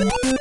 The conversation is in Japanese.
you